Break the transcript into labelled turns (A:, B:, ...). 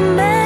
A: 我们。